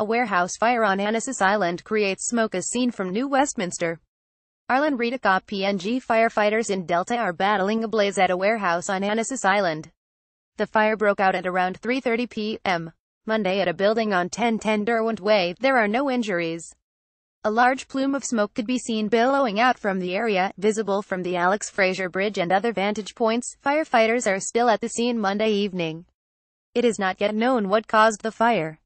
A warehouse fire on Annacis Island creates smoke as seen from New Westminster. Arlen Redekop, PNG firefighters in Delta are battling a blaze at a warehouse on Annacis Island. The fire broke out at around 3.30 p.m. Monday at a building on 1010 Derwent Way. There are no injuries. A large plume of smoke could be seen billowing out from the area, visible from the Alex Fraser Bridge and other vantage points. Firefighters are still at the scene Monday evening. It is not yet known what caused the fire.